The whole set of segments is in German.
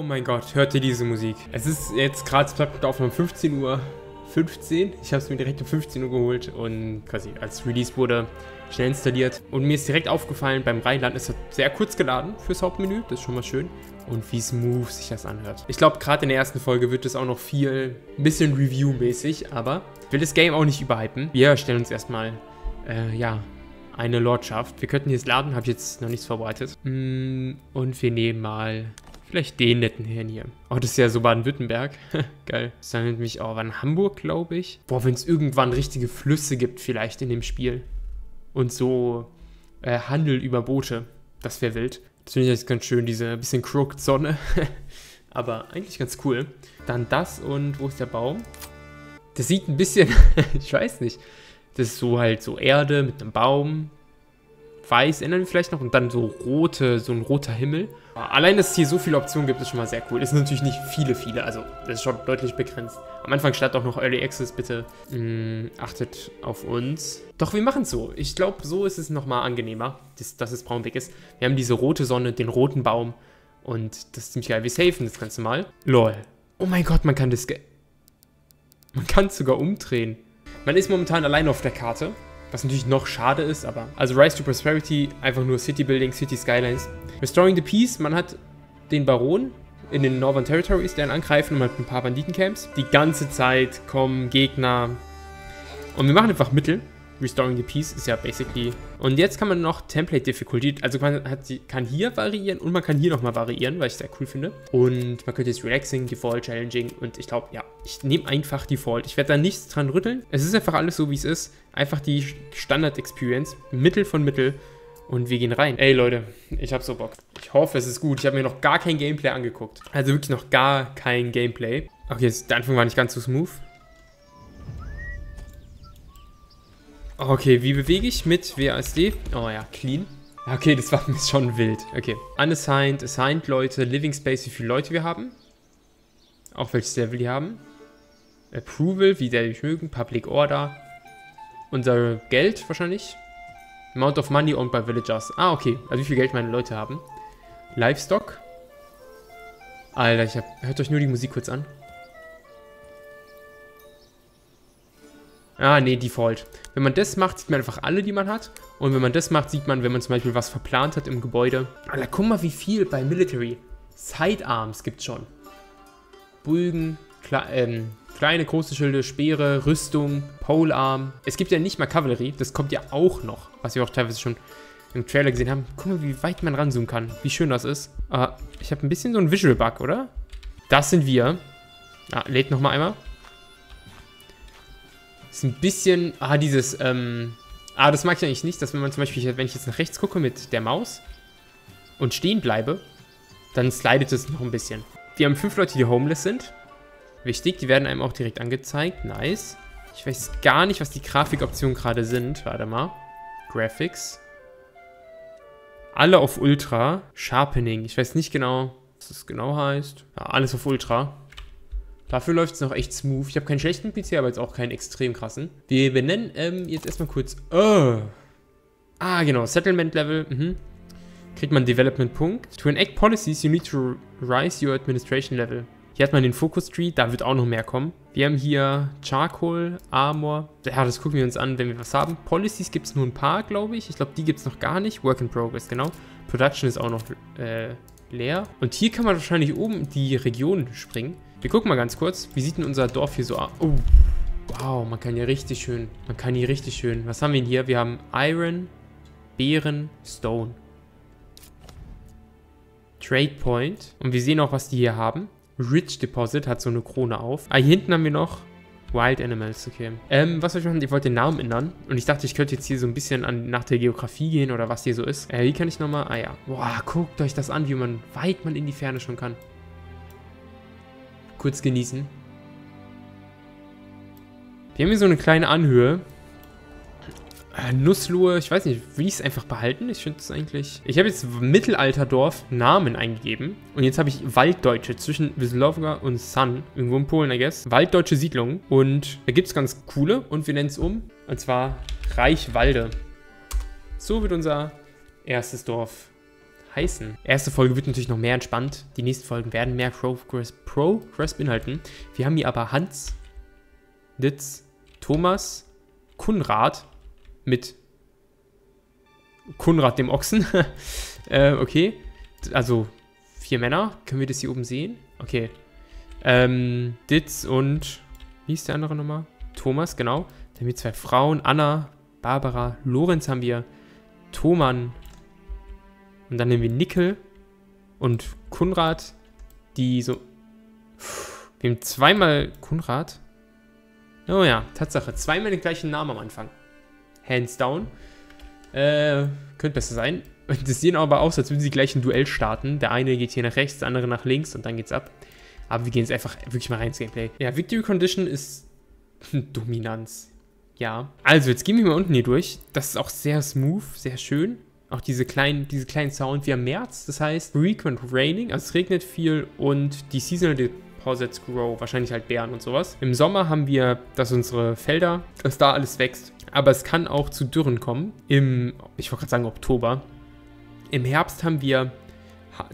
Oh mein Gott, hört ihr diese Musik? Es ist jetzt gerade auf um 15 Uhr 15. Ich habe es mir direkt um 15 Uhr geholt und quasi als Release wurde schnell installiert. Und mir ist direkt aufgefallen, beim Rheinland ist es sehr kurz geladen fürs Hauptmenü. Das ist schon mal schön. Und wie smooth sich das anhört. Ich glaube, gerade in der ersten Folge wird es auch noch viel, ein bisschen Review-mäßig, aber ich will das Game auch nicht überhypen. Wir stellen uns erstmal, äh, ja, eine Lordschaft. Wir könnten jetzt laden, habe ich jetzt noch nichts vorbereitet. Mm, und wir nehmen mal vielleicht den netten Herrn hier. Oh, das ist ja so Baden-Württemberg. Geil. Das erinnert mich auch an Hamburg, glaube ich. Boah, wenn es irgendwann richtige Flüsse gibt vielleicht in dem Spiel. Und so äh, Handel über Boote. Das wäre wild. Das finde ich jetzt ganz schön, diese bisschen crooked Sonne. Aber eigentlich ganz cool. Dann das und wo ist der Baum? Das sieht ein bisschen, ich weiß nicht, das ist so halt so Erde mit einem Baum. Weiß ändern wir vielleicht noch und dann so rote, so ein roter Himmel. Allein, dass es hier so viele Optionen gibt, ist schon mal sehr cool. Es sind natürlich nicht viele, viele, also das ist schon deutlich begrenzt. Am Anfang stand auch noch Early Access, bitte mh, mm, achtet auf uns. Doch, wir machen es so. Ich glaube, so ist es nochmal angenehmer, dass, dass es braunweg ist. Wir haben diese rote Sonne, den roten Baum und das ist ziemlich geil. Wir safen das Ganze mal. Lol. Oh mein Gott, man kann das... Man kann es sogar umdrehen. Man ist momentan allein auf der Karte, was natürlich noch schade ist, aber... Also Rise to Prosperity, einfach nur City Building, City Skylines. Restoring the Peace, man hat den Baron in den Northern Territories, der ihn angreifen und man hat ein paar Banditencamps. Die ganze Zeit kommen Gegner und wir machen einfach Mittel. Restoring the Peace ist ja basically. Und jetzt kann man noch Template Difficulty, also man hat, kann hier variieren und man kann hier nochmal variieren, weil ich es sehr cool finde. Und man könnte jetzt Relaxing, Default, Challenging und ich glaube, ja, ich nehme einfach Default. Ich werde da nichts dran rütteln. Es ist einfach alles so, wie es ist. Einfach die Standard Experience, Mittel von Mittel. Und wir gehen rein. Ey Leute, ich habe so Bock. Ich hoffe, es ist gut. Ich habe mir noch gar kein Gameplay angeguckt. Also wirklich noch gar kein Gameplay. Okay, der Anfang war nicht ganz so smooth. Okay, wie bewege ich mit WASD? Oh ja, clean. Okay, das war schon wild. Okay. Unassigned, assigned Leute, Living Space, wie viele Leute wir haben. Auch welches Level die haben. Approval, wie der die mögen. Public Order. Unser Geld wahrscheinlich. Amount of Money owned by Villagers. Ah, okay. Also wie viel Geld meine Leute haben. Livestock. Alter, ich hab, hört euch nur die Musik kurz an. Ah, nee, Default. Wenn man das macht, sieht man einfach alle, die man hat. Und wenn man das macht, sieht man, wenn man zum Beispiel was verplant hat im Gebäude. Alter, guck mal, wie viel bei Military. Sidearms gibt's schon. Bögen, Kle ähm, kleine, große Schilde, Speere, Rüstung, Polearm. Es gibt ja nicht mal Kavallerie, das kommt ja auch noch. Was wir auch teilweise schon im Trailer gesehen haben. Guck mal, wie weit man ranzoomen kann. Wie schön das ist. Uh, ich habe ein bisschen so einen Visual-Bug, oder? Das sind wir. Ah, lädt nochmal einmal. Ist ein bisschen, ah, dieses, ähm, ah, das mag ich eigentlich nicht, dass wenn man zum Beispiel, wenn ich jetzt nach rechts gucke mit der Maus und stehen bleibe, dann slidet es noch ein bisschen. Wir haben fünf Leute, die homeless sind. Wichtig, die werden einem auch direkt angezeigt. Nice. Ich weiß gar nicht, was die Grafikoptionen gerade sind. Warte mal. Graphics. Alle auf Ultra. Sharpening. Ich weiß nicht genau, was das genau heißt. Ja, alles auf Ultra. Dafür läuft es noch echt smooth. Ich habe keinen schlechten PC, aber jetzt auch keinen extrem krassen. Wir benennen ähm, jetzt erstmal kurz... Oh. Ah, genau. Settlement Level. Mhm. Kriegt man Development Punkt. To enact policies, you need to rise your administration level. Hier hat man den Focus Tree, da wird auch noch mehr kommen. Wir haben hier Charcoal, Armor. Ja, das gucken wir uns an, wenn wir was haben. Policies gibt es nur ein paar, glaube ich. Ich glaube, die gibt es noch gar nicht. Work in Progress, genau. Production ist auch noch äh, leer. Und hier kann man wahrscheinlich oben die Region springen. Wir gucken mal ganz kurz. Wie sieht denn unser Dorf hier so aus? Oh, wow, man kann hier richtig schön. Man kann hier richtig schön. Was haben wir denn hier? Wir haben Iron, Beeren, Stone. Trade Point. Und wir sehen auch, was die hier haben. Rich Deposit hat so eine Krone auf. Ah, hier hinten haben wir noch Wild Animals, okay. Ähm, was soll ich machen? Ich wollte den Namen ändern. Und ich dachte, ich könnte jetzt hier so ein bisschen an, nach der Geografie gehen oder was hier so ist. Äh, wie kann ich nochmal? Ah ja. Boah, guckt euch das an, wie man weit man in die Ferne schon kann kurz genießen. Wir haben hier so eine kleine Anhöhe. Äh, Nusslohe, ich weiß nicht, will ich es einfach behalten? Ich finde es eigentlich... Ich habe jetzt Mittelalterdorf Namen eingegeben. Und jetzt habe ich Walddeutsche zwischen Wisławka und Sun. Irgendwo in Polen, I guess. Walddeutsche Siedlungen. Und da gibt es ganz coole. Und wir nennen es um. Und zwar Reichwalde. So wird unser erstes Dorf heißen. Erste Folge wird natürlich noch mehr entspannt. Die nächsten Folgen werden mehr Progress, Progress beinhalten. Wir haben hier aber Hans, Ditz, Thomas, Kunrad mit Kunrad dem Ochsen. äh, okay. Also vier Männer. Können wir das hier oben sehen? Okay. Ähm, Ditz und wie ist der andere nochmal? Thomas, genau. Dann haben wir zwei Frauen. Anna, Barbara, Lorenz haben wir. Thoman. Und dann nehmen wir Nickel und Kunrad, die so. Wir haben zweimal Kunrad. Oh ja, Tatsache. Zweimal den gleichen Namen am Anfang. Hands down. Äh, könnte besser sein. Das sehen aber aus, als würden sie gleich ein Duell starten. Der eine geht hier nach rechts, der andere nach links und dann geht's ab. Aber wir gehen jetzt einfach wirklich mal rein ins Gameplay. Ja, Victory Condition ist Dominanz. Ja. Also, jetzt gehen wir mal unten hier durch. Das ist auch sehr smooth, sehr schön. Auch diese kleinen, diese kleinen Sound. Wir haben März, das heißt Frequent Raining, also es regnet viel und die Seasonal Deposits grow, wahrscheinlich halt Bären und sowas. Im Sommer haben wir, dass unsere Felder, dass da alles wächst. Aber es kann auch zu Dürren kommen. Im, ich wollte gerade sagen Oktober. Im Herbst haben wir,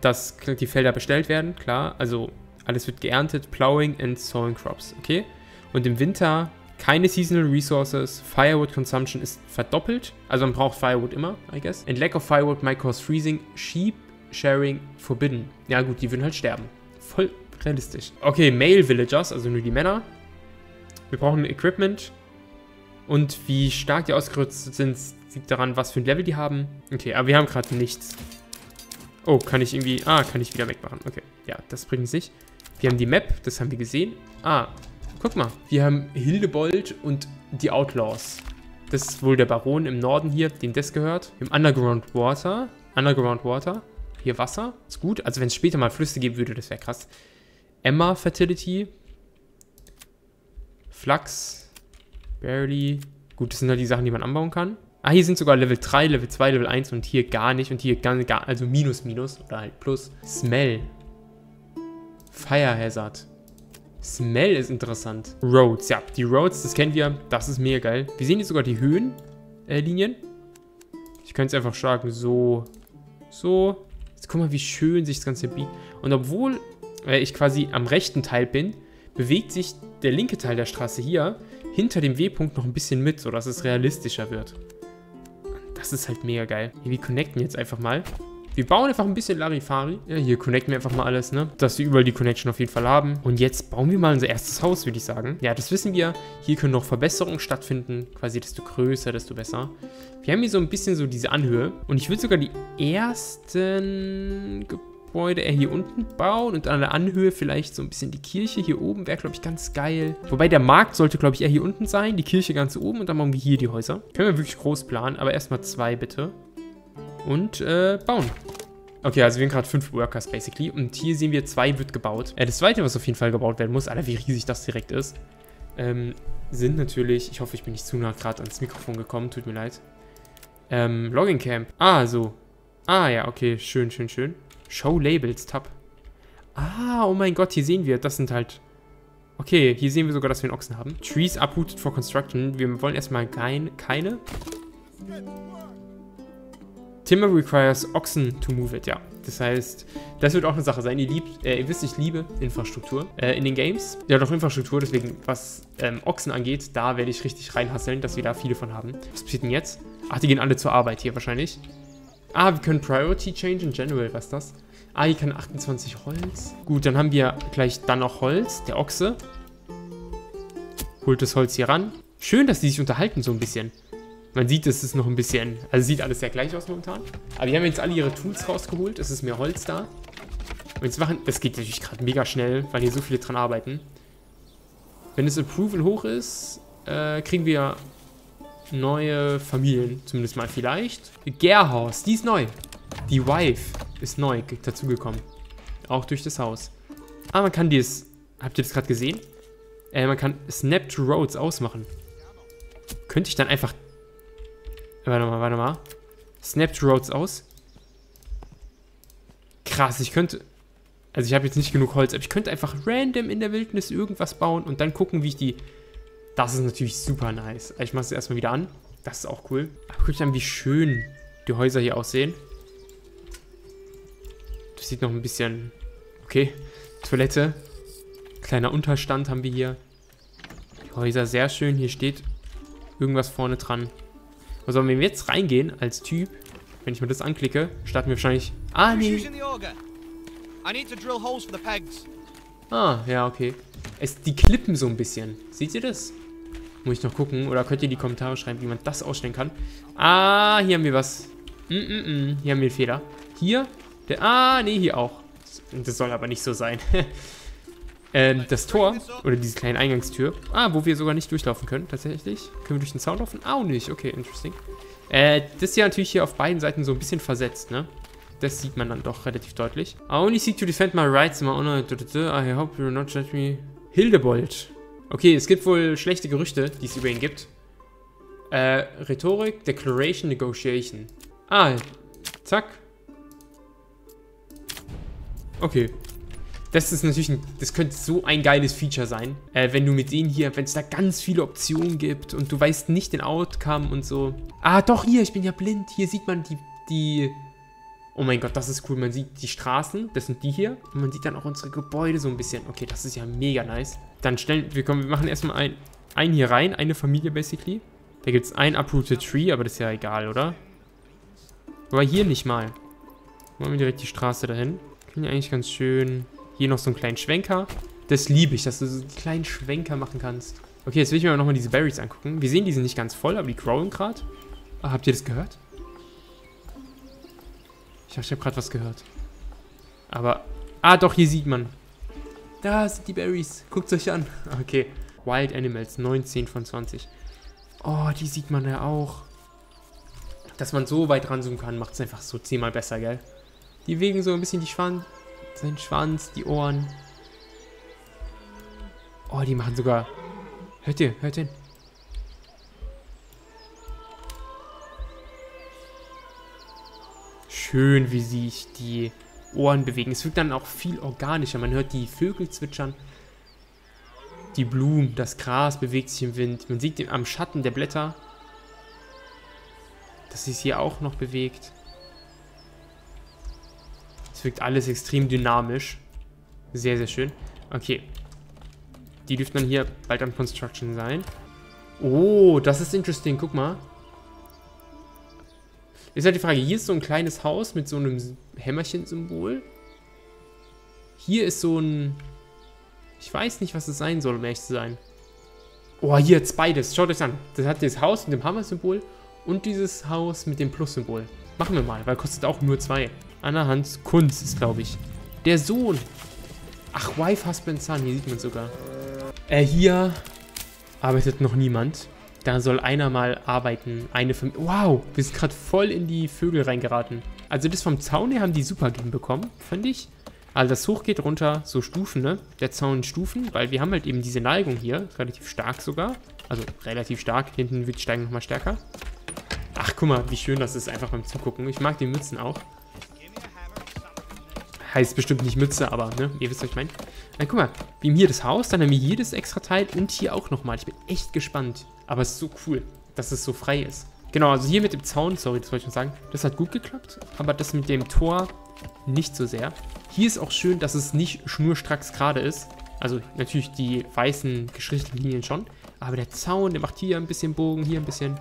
dass die Felder bestellt werden, klar. Also alles wird geerntet, plowing and sowing crops, okay? Und im Winter keine Seasonal Resources, Firewood Consumption ist verdoppelt, also man braucht Firewood immer, I guess. And lack of Firewood might cause freezing, Sheep Sharing forbidden. Ja gut, die würden halt sterben. Voll realistisch. Okay, Male Villagers, also nur die Männer. Wir brauchen Equipment. Und wie stark die ausgerüstet sind, liegt daran, was für ein Level die haben. Okay, aber wir haben gerade nichts. Oh, kann ich irgendwie... Ah, kann ich wieder wegmachen. Okay, ja, das bringt es nicht. Wir haben die Map, das haben wir gesehen. Ah, guck mal. Wir haben Hildebold und die Outlaws. Das ist wohl der Baron im Norden hier, dem das gehört. Im Underground Water. Underground Water. Hier Wasser. Ist gut. Also wenn es später mal Flüsse geben würde, das wäre krass. Emma Fertility. Flux. Barely. Gut, das sind halt die Sachen, die man anbauen kann. Ah, hier sind sogar Level 3, Level 2, Level 1 und hier gar nicht. Und hier gar, gar also Minus, Minus oder halt Plus. Smell. Fire Hazard. Smell ist interessant. Roads, ja. Die Roads, das kennen wir. Das ist mega geil. Wir sehen jetzt sogar die Höhenlinien. Äh, ich könnte es einfach sagen, so, so. Jetzt guck mal, wie schön sich das Ganze biegt. Und obwohl äh, ich quasi am rechten Teil bin, bewegt sich der linke Teil der Straße hier hinter dem W-Punkt noch ein bisschen mit, sodass es realistischer wird. Das ist halt mega geil. Wir connecten jetzt einfach mal. Wir bauen einfach ein bisschen Larifari. Ja, hier connecten wir einfach mal alles, ne? Dass wir überall die Connection auf jeden Fall haben. Und jetzt bauen wir mal unser erstes Haus, würde ich sagen. Ja, das wissen wir. Hier können noch Verbesserungen stattfinden. Quasi desto größer, desto besser. Wir haben hier so ein bisschen so diese Anhöhe. Und ich würde sogar die ersten Gebäude eher hier unten bauen. Und an der Anhöhe vielleicht so ein bisschen die Kirche. Hier oben wäre, glaube ich, ganz geil. Wobei der Markt sollte, glaube ich, eher hier unten sein. Die Kirche ganz oben. Und dann machen wir hier die Häuser. Können wir wirklich groß planen. Aber erstmal zwei, bitte und äh, bauen. Okay, also wir haben gerade fünf Workers basically. Und hier sehen wir, zwei wird gebaut. Äh, das zweite, was auf jeden Fall gebaut werden muss, Alter, wie riesig das direkt ist, ähm, sind natürlich, ich hoffe, ich bin nicht zu nah gerade ans Mikrofon gekommen, tut mir leid. Ähm, Logging Camp. Ah, so. Ah, ja, okay, schön, schön, schön. Show Labels, Tab. Ah, oh mein Gott, hier sehen wir, das sind halt... Okay, hier sehen wir sogar, dass wir einen Ochsen haben. Trees uprooted for construction. Wir wollen erstmal kein, keine. Timber requires Oxen to move it, ja. Das heißt, das wird auch eine Sache sein. Ihr, liebt, äh, ihr wisst, ich liebe Infrastruktur äh, in den Games. Ja, doch Infrastruktur, deswegen, was ähm, Ochsen angeht, da werde ich richtig reinhasseln, dass wir da viele von haben. Was passiert denn jetzt? Ach, die gehen alle zur Arbeit hier wahrscheinlich. Ah, wir können Priority Change in General, was ist das? Ah, hier kann 28 Holz. Gut, dann haben wir gleich dann noch Holz, der Ochse. Holt das Holz hier ran. Schön, dass die sich unterhalten so ein bisschen. Man sieht, es ist noch ein bisschen, also sieht alles sehr gleich aus momentan. Aber die haben jetzt alle ihre Tools rausgeholt. Es ist mehr Holz da. Und jetzt machen, das geht natürlich gerade mega schnell, weil hier so viele dran arbeiten. Wenn das Approval hoch ist, äh, kriegen wir neue Familien. Zumindest mal vielleicht. Gerhaus, die ist neu. Die Wife ist neu dazugekommen. Auch durch das Haus. Ah, man kann das, habt ihr das gerade gesehen? Äh, man kann Snapped Roads ausmachen. Könnte ich dann einfach Warte mal, warte mal. Snapped Roads aus. Krass, ich könnte... Also ich habe jetzt nicht genug Holz, aber ich könnte einfach random in der Wildnis irgendwas bauen und dann gucken, wie ich die... Das ist natürlich super nice. Also ich mache es erstmal wieder an. Das ist auch cool. Aber guck dann, wie schön die Häuser hier aussehen. sieht noch ein bisschen... Okay, Toilette. Kleiner Unterstand haben wir hier. Die Häuser sehr schön. Hier steht irgendwas vorne dran. Also wenn wir jetzt reingehen als Typ, wenn ich mir das anklicke, starten wir wahrscheinlich... Ah, nee. Ah, ja, okay. Es, die klippen so ein bisschen. Seht ihr das? Muss ich noch gucken. Oder könnt ihr in die Kommentare schreiben, wie man das ausstellen kann. Ah, hier haben wir was. Mm -mm -mm. Hier haben wir einen Fehler. Hier. Der, ah, nee, hier auch. Das soll aber nicht so sein. ähm, das Tor, oder diese kleine Eingangstür. Ah, wo wir sogar nicht durchlaufen können, tatsächlich. Können wir durch den Zaun laufen? Auch nicht. Okay, interesting. Äh, das ist ja natürlich hier auf beiden Seiten so ein bisschen versetzt, ne? Das sieht man dann doch relativ deutlich. I only seek to defend my rights, my honor. I hope you will not judge me. Hildebold. Okay, es gibt wohl schlechte Gerüchte, die es über ihn gibt. Äh, Rhetorik, Declaration, Negotiation. Ah, zack. Okay. Das ist natürlich, ein, das könnte so ein geiles Feature sein, äh, wenn du mit denen hier, wenn es da ganz viele Optionen gibt und du weißt nicht den Outcome und so. Ah, doch, hier, ich bin ja blind. Hier sieht man die, die, oh mein Gott, das ist cool. Man sieht die Straßen, das sind die hier. Und man sieht dann auch unsere Gebäude so ein bisschen. Okay, das ist ja mega nice. Dann stellen, wir, kommen, wir machen erstmal ein, einen hier rein, eine Familie basically. Da gibt es ein Uprooted Tree, aber das ist ja egal, oder? Aber hier nicht mal. Machen wir direkt die Straße dahin. Finde ich eigentlich ganz schön. Hier noch so einen kleinen Schwenker. Das liebe ich, dass du so einen kleinen Schwenker machen kannst. Okay, jetzt will ich mir nochmal diese Berries angucken. Wir sehen, die sind nicht ganz voll, aber die growen gerade. Ah, habt ihr das gehört? Ich habe hab gerade was gehört. Aber... Ah, doch, hier sieht man. Da sind die Berries. Guckt euch an. Okay. Wild Animals, 19 von 20. Oh, die sieht man ja auch. Dass man so weit ranzoomen kann, macht es einfach so zehnmal besser, gell? Die wegen so ein bisschen die Schwanz, seinen Schwanz, die Ohren. Oh, die machen sogar... Hört ihr, hört ihr? Schön, wie sich die Ohren bewegen. Es wirkt dann auch viel organischer. Man hört die Vögel zwitschern. Die Blumen, das Gras bewegt sich im Wind. Man sieht am Schatten der Blätter, dass sich hier auch noch bewegt. Es wirkt alles extrem dynamisch. Sehr, sehr schön. Okay. Die dürften dann hier bald am Construction sein. Oh, das ist interesting. Guck mal. Ist halt die Frage, hier ist so ein kleines Haus mit so einem Hämmerchen-Symbol. Hier ist so ein... Ich weiß nicht, was es sein soll, um ehrlich zu sein. Oh, hier jetzt beides. Schaut euch an. Das hat das Haus mit dem Hammer-Symbol und dieses Haus mit dem Plus-Symbol. Machen wir mal, weil kostet auch nur zwei. Anna Hans Kunz ist, glaube ich. Der Sohn. Ach, Wife, Husband, Son. Hier sieht man sogar. Äh, hier arbeitet noch niemand. Da soll einer mal arbeiten. Eine Familie. Wow, wir sind gerade voll in die Vögel reingeraten. Also das vom Zaun her haben die super hinbekommen, finde ich. Also das hoch geht runter, so Stufen, ne? Der Zaun Stufen, weil wir haben halt eben diese Neigung hier, relativ stark sogar. Also relativ stark, hinten wird die Steigung nochmal stärker. Ach, guck mal, wie schön das ist, einfach beim Zugucken. Ich mag die Mützen auch. Heißt bestimmt nicht Mütze, aber, ne, ihr wisst, was ich meine. Dann guck mal, wir haben hier das Haus, dann haben wir hier das extra Teil und hier auch nochmal. Ich bin echt gespannt. Aber es ist so cool, dass es so frei ist. Genau, also hier mit dem Zaun, sorry, das wollte ich noch sagen, das hat gut geklappt, aber das mit dem Tor nicht so sehr. Hier ist auch schön, dass es nicht schnurstracks gerade ist. Also natürlich die weißen geschrichteten Linien schon, aber der Zaun, der macht hier ein bisschen Bogen, hier ein bisschen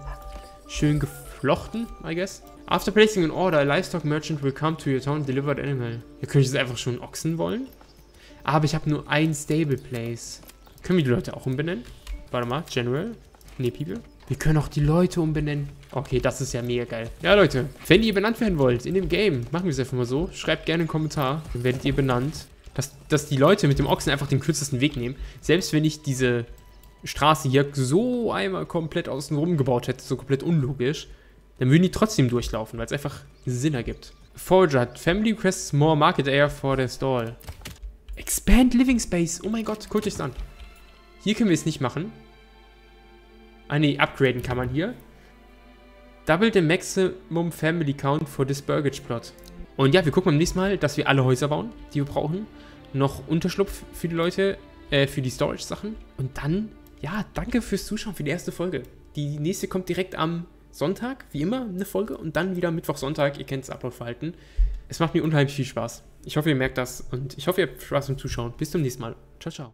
schön geflochten, I guess. After placing an order, a livestock merchant will come to your town and deliver an animal. Hier könnte ich jetzt einfach schon Ochsen wollen. Aber ich habe nur ein Stable Place. Können wir die Leute auch umbenennen? Warte mal, General. Nee, People. Wir können auch die Leute umbenennen. Okay, das ist ja mega geil. Ja, Leute, wenn ihr benannt werden wollt in dem Game, machen wir es einfach mal so. Schreibt gerne einen Kommentar, dann werdet ihr benannt. Dass, dass die Leute mit dem Ochsen einfach den kürzesten Weg nehmen. Selbst wenn ich diese Straße hier so einmal komplett außen rum gebaut hätte, so komplett unlogisch, dann würden die trotzdem durchlaufen, weil es einfach Sinn ergibt. Forger hat Family requests more market area for their stall. Expand Living Space. Oh mein Gott, guckt euch das an. Hier können wir es nicht machen. Ah ne, upgraden kann man hier. Double the maximum family count for this Burgage Plot. Und ja, wir gucken beim nächsten Mal, dass wir alle Häuser bauen, die wir brauchen. Noch Unterschlupf für die Leute, äh, für die Storage-Sachen. Und dann, ja, danke fürs Zuschauen für die erste Folge. Die nächste kommt direkt am Sonntag, wie immer, eine Folge. Und dann wieder Mittwoch, Sonntag, ihr kennt das Upload-Verhalten. Es macht mir unheimlich viel Spaß. Ich hoffe, ihr merkt das und ich hoffe, ihr habt Spaß beim Zuschauen. Bis zum nächsten Mal. Ciao, ciao.